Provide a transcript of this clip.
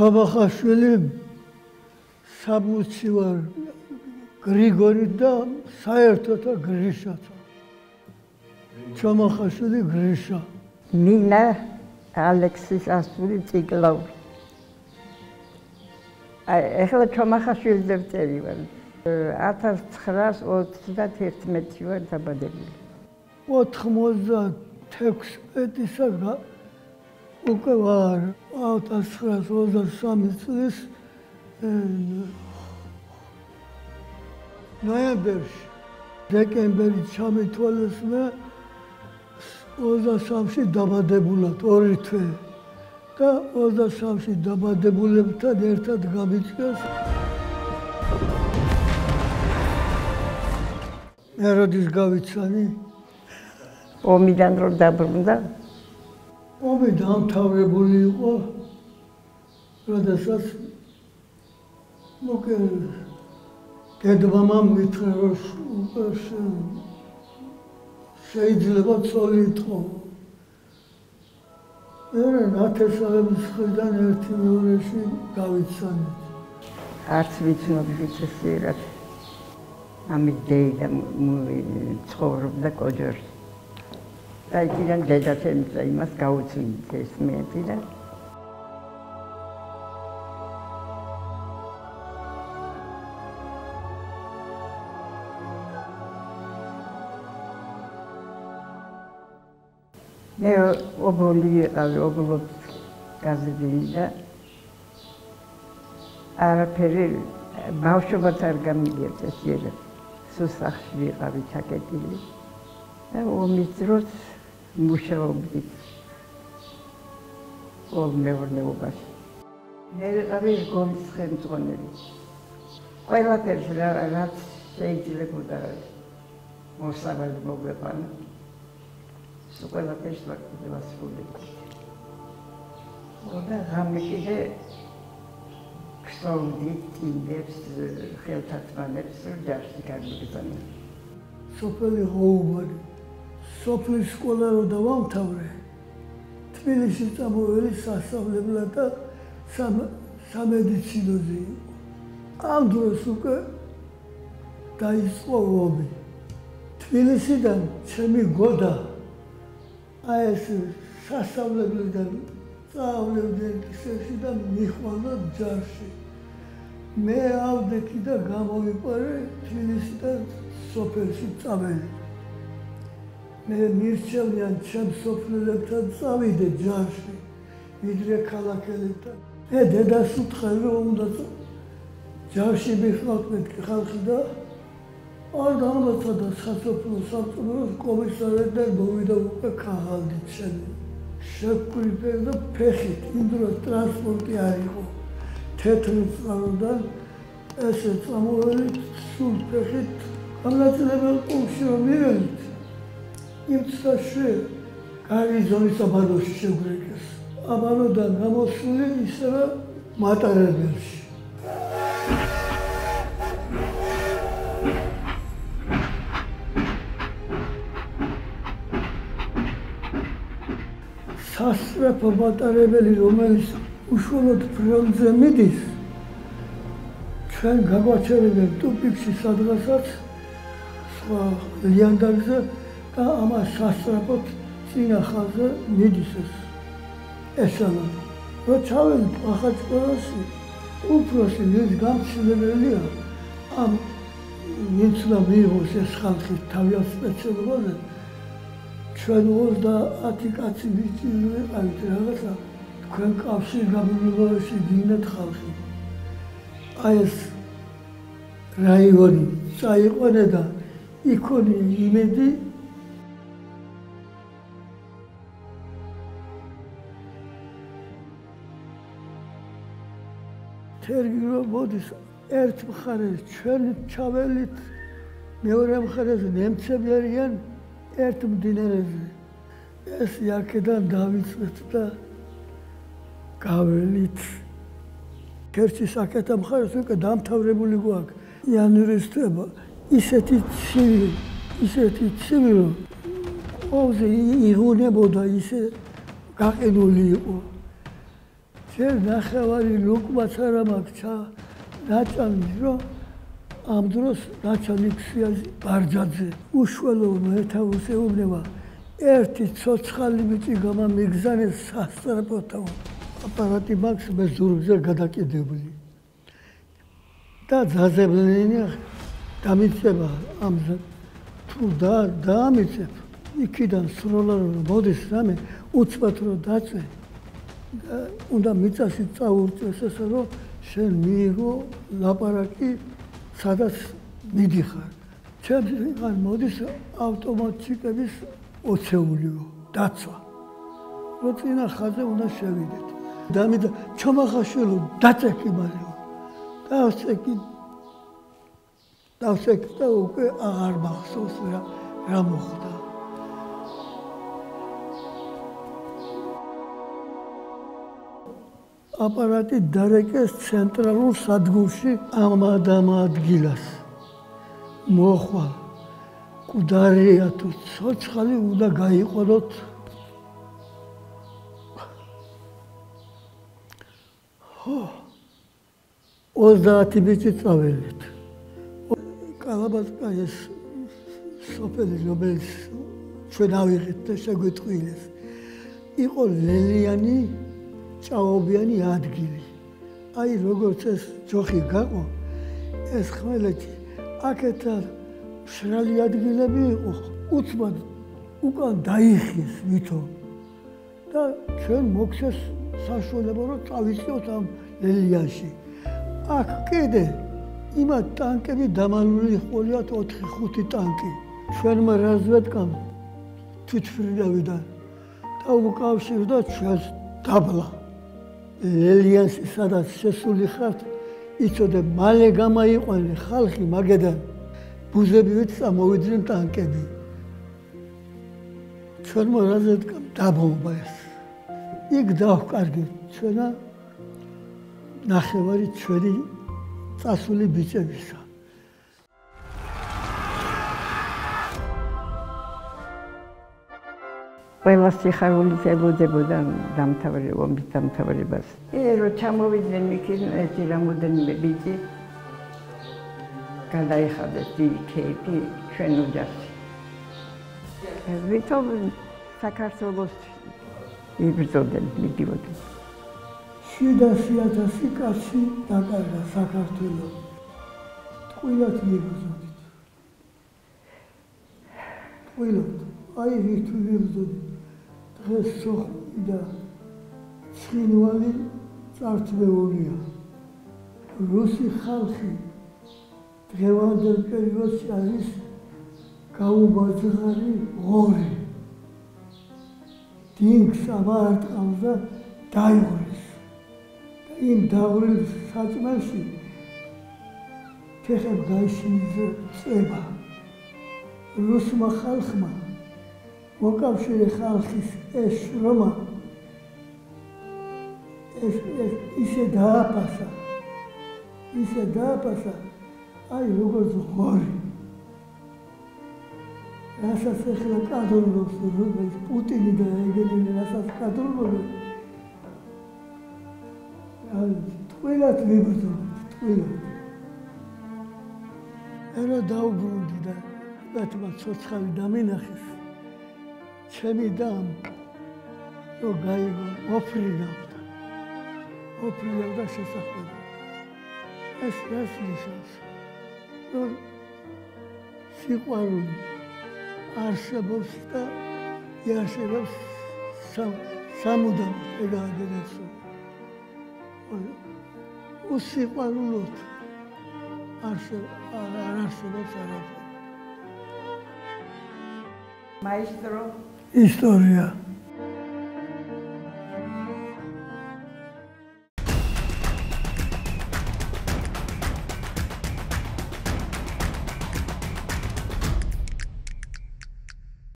ჩაბახაშვილი საბუცი ვარ გრიგორი და საერთოდ გრიშაც ჩამახაშვილი გრიშა. ნინა ალექსის ასული ციკლოვი აი ეხლა ჩამახაშვილი დევტერი ვარ 1921 ვარ დაბადებული. 96 წლისა უკვე ვარ 1923 წლის ნოემბერში დეკემბერი ჩამითვალეს მე 23-ში დაბადებულად ორი თვე. და 23-ში დაბადებულებთან ერთად გამიწეს ეროდის გავიცანი. ომიდან რომ დაბრუნდა ომი დამთავრებული იყო როდესაც მოკერ დედმამა მითხრა რომ შეიძლება ცოლი იყო მე ნათესავების ხრიდან ერთი მეორეში გავიცანეთ. არც ვიცნობ ვიცესიერად ამით დეიდა ცხოვრობდა კოჯორში აი კიდენ დედაცემცა იმას გაუწვით ეს მეეთი და მე ობოლი ვიყავი ობოლოთ გაზრდილი და არაფერი ბავშვობაც არ გამიგიათ ეს იერი სუსახში ვიყავი ჩაკეტილი და ომის დროს მუშაობდით ყოველ მეურნეობაში. მე ვიყავი გონის ხელმძღვანელი. ყველაფერს რაც შეიძლებოდა მოსაბალ მოგვეყანა. სულ ყველაფერს ვაკეთებდა სრულებით. და რამე კიდე ხსოვდით იმებს ხელთათმანებს ჯარში გამიგზავნა. სოფელი ღოუბანი სოფლის სკოლა რო დავამთავრე თბილისში წამოვედი სასწავლებლად და სამედიცინოზე ამ დროს უკვე დაიწყო ომი. თბილისიდან ჩემი გოდა. აი ეს სასწავლებლიდან წავლებდნენ ისეთი და მიხვალა ჯარში. მე ავდექი და გამოვიყარე თბილისიდან სოფელში წავედი მე მირჩევნიან ჩემს სოფლებთან წავიდე ჯარში ვიდრე ქალაქელებთან. მე დედას უთხრე რომ უნდა ჯარში მიხვალთ მეთქი ხალხი და არ დამოცა და სასოფლო სამწუხაროს კომისარიდან მოვიდა უკვე ქაღალდი ჩემი. შეკვირდე და ფეხით იმ დროს ტრანსპორტი არ იყო თეთრი წყაროდან ესე წამოვედი სულ ფეხით განაწილებელ პუნქტში რომ მივედით იმ წაში გარიზონის აბანოში შეგვეკეს. აბანოდან გამოსული ისევე მატარებელში. სასწრაფო მატარებელი რომელიც უშუალოდ ფრონტზე მიდის ჩვენ გაგვაჩერებენ ტუპიკში სადღაცაც სხვა ლიანდაგზე და ამას სასწრაფოდ წინა ხაზზე მიდის ეს ესალა რო ჩავედი ახალწლოვანში უფროსი ის გამცდილებელია ამ ვინცნა მიიღოს ეს ხალხი თავის სპეციალობაზე ჩვენ 30 კაცი ვიყავით რაღაცა თქვენ კავშირ გამონებაში გინდათ ხალხი. აი ეს რაიონი წაიყვანე და იქონი იმედი თერგი რომ მოდის ერთ მხარეს ჩვენ ჩაველით მეორე მხარეს ნემცები არიან ერთ მდინარეზე. ეს იაკედან დავიწყეთ და გაველით. ქერჩის აკეთა მხარეს უკვე დამთავრებული გვაქვს. იანვრის თვეა ისეთი ცივი ისეთი ცივი რომ ყოველზე იღუნებოდა ისე გაყიდული იყო ჯერ ნახევარი ლუკმაც არ მაქვს ნაჭამი რომ ამ დროს ნაჩალიქსიაზე ბარჯაძე. უშველო მეთავს ეუბნება ერთი ცოცხალი მიწი გამამიგზანეს სასწრაფოთო აპარატი მაქვს მე ზურგზე გადაკიდებული. და ძაზებლინია დამიცება ამზე თუ და დაამიცებ იქიდან სროლა რომ მოდის რამე უცბად რომ დაწე უნდა მიწაში წაურწეს ესე რომ შენ მიიღო ლაპარაკი სადაც მიდიხარ ჩემს ვიღარ მოდის ავტომატიკების ოცეულიო. დაცვა. რო წინა ხაზე უნდა შევიდეთ. დამიდა ჩომახაშვილო დაწეკი მარიო. დავწეკი დავწეკი და უკვე აღარ მახსოვს რა რა მოხდა აპარატი დარეკეს ცენტრალურ სადგურში ამ ადამიანს. მოხვალ კუდარია თუ ცოცხალი უნდა გაიყოლოთ ხო 30 ბიჭი წაველით. კალაბასკა ეს სოფელი რომელიც ჩვენ ავიღეთ და შეგვიტყვილეს იყო ლელიანი ჭაობიანი ადგილი. აი როგორც ეს ჯოხი გაყო ეს ხმელეთი აქეთან შრალი ადგილები იყო უცბად უკან დაიხის ვითო და ჩვენ მოქცეს საშუალება რომ წავიწიოთ ამ ლელიანში. აქ კიდე იმა ტანკები დამალული ყოლიათ 4-5 ტანკი. ჩვენმა რაზვედკამ თვითფრინავიდან და უკავშირდა ჩვენს დაბლა. ელიანსი სადაც შესული ხართ იცოდე მალე გამაიყვანე ხალხი მაგედან. ბუზებივით წამოვიდნენ ტანკები. ჩვენ მორაზეთ დაბომბა ეს იქ დავკარგი ჩვენა ნახევარი ჩვენი წასული ბიჭებისა ყველა სიხარული ზებოდებოდა დამთავრება ომის დამთავრებას. ე რო ჩამოვიდნენ იქით ერთი რამოდენიმე ბიჭი გადაიხადეს დიდი ქეიფი ჩვენ ოჯახში. ვითომ საქართველოს იბრძოდნენ მიდიოდნენ. შიდა სიათასი კაცი დაკარგა საქართველოს. ტყუილად იბრძოდით. ტყუილად აი ვით ვიბრძოდით. დღეს სოხი და ცხინვალი წარწმეულია. რუსი ხალხი დღევანდელ პერიოდში არის გაუბაძღარი ღორი. დინგს ამარტყავს და დაიღოს. და იმ დაღვრილ საწმელში ფეხებ გაიშინძ წება. რუსმა ხალხმა მოკავშირე ხალხის ეს რომა? ეს ეს ისე დააფასა. ისე დააფასა. აი როგორც ღორი. რასაც ახლა კადრობს როგორც პუტინი და ეგენი რასაც კადრობს აი თყილად ვიბრძოლეთ თყილად ერა დაუბრუნდი და ბათმა ცოცხალი დამინახეს ჩემი დამ რო გაიგო ოფრინავდა. ოფრინავდა შესახვევი ეს ეს ნიშნავს რომ სიყვარული არსებობს და იარსებობს სამუდამ ეგააგენებს უსიყვარულოდ არსებობს არ არსებობს არაფერი. მაისტრო история.